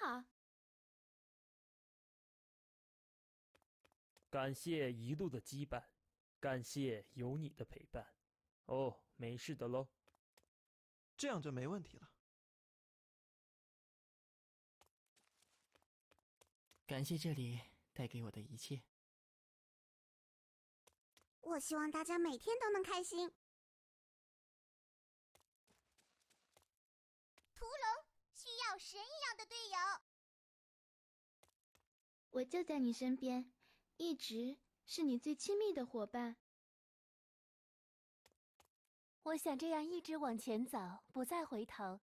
好。感谢一路的羁绊，感谢有你的陪伴。哦，没事的喽。这样就没问题了。感谢这里带给我的一切。我希望大家每天都能开心。样的队友。我就在你身边，一直是你最亲密的伙伴。我想这样一直往前走，不再回头。